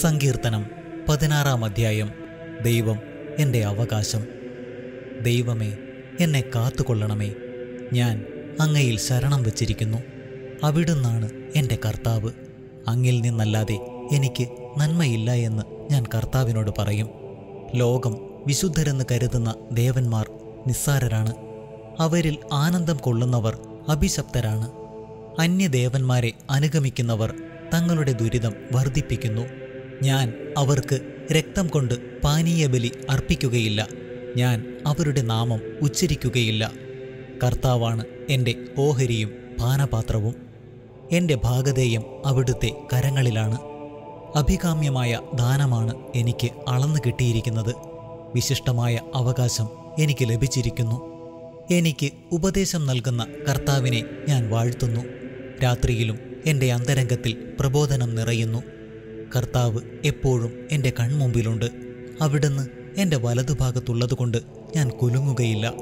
സങ്കീർത്തനം പതിനാറാം അധ്യായം. ദൈവം എന്റെ അവകാശം. ദൈവമേ എന്നെ കാത്തുകൊള്ളണമേ. ഞാൻ അങ്ങയിൽ ശരണം വച്ചിരിക്കുന്നു. അവിടുന്നാണ് എന്റെ കർത്താവ്. അങ്ങിൽ നിന്നല്ലാതെ എനിക്ക് നന്മയില്ല എന്ന് ഞാൻ കർത്താവിനോട് പറയും. ലോകം വിശുദ്ധരെന്ന് കരുതുന്ന ദേവന്മാർ നിസ്സാരരാണ്. അവരിൽ ആനന്ദം കൊള്ളുന്നവർ അഭിശപ്തരാണ്. അന്യദേവന്മാരെ അനുഗമിക്കുന്നവർ തങ്ങളുടെ ദുരിതം വർദ്ധിപ്പിക്കുന്നു. ഞാൻ അവർക്ക് രക്തം കൊണ്ട് പാനീയബലി അർപ്പിക്കുകയില്ല. ഞാൻ അവരുടെ നാമം ഉച്ചരിക്കുകയില്ല. കർത്താവാണ് എന്റെ ഓഹരിയും പാനപാത്രവും. എന്റെ ഭാഗധേയം അവിടുത്തെ കരങ്ങളിലാണ്. അഭികാമ്യമായ ദാനമാണ് എനിക്ക് അളന്നു കിട്ടിയിരിക്കുന്നത്. വിശിഷ്ടമായ അവകാശം എനിക്ക് ലഭിച്ചിരിക്കുന്നു. എനിക്ക് ഉപദേശം നൽകുന്ന കർത്താവിനെ ഞാൻ വാഴ്ത്തുന്നു. രാത്രിയിലും എന്റെ അന്തരംഗത്തിൽ പ്രബോധനം നിറയുന്നു. കർത്താവ് എപ്പോഴും എന്റെ കൺമുമ്പിലുണ്ട്. അവിടുന്ന് എന്റെ വലതുഭാഗത്തുള്ളതുകൊണ്ട് ഞാൻ കുലുങ്ങുകയില്ല.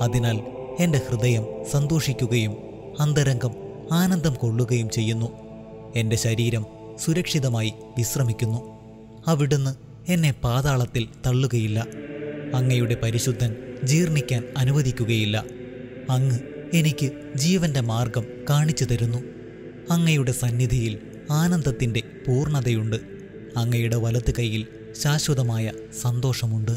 അതിനാൽ എന്റെ ഹൃദയം സന്തോഷിക്കുകയും അന്തരംഗം ആനന്ദം കൊള്ളുകയും ചെയ്യുന്നു. എന്റെ ശരീരം സുരക്ഷിതമായി വിശ്രമിക്കുന്നു. അവിടുന്ന് എന്നെ പാതാളത്തിൽ തള്ളുകയില്ല. അങ്ങയുടെ പരിശുദ്ധൻ ജീർണിക്കാൻ അനുവദിക്കുകയില്ല. അങ്ങ് എനിക്ക് ജീവന്റെ മാർഗം കാണിച്ചു തരുന്നു. അങ്ങയുടെ സന്നിധിയിൽ ആനന്ദത്തിന്റെ പൂർണതയുണ്ട് അങ്ങയുടെ വലത്ത് കൈയിൽ ശാശ്വതമായ സന്തോഷമുണ്ട്.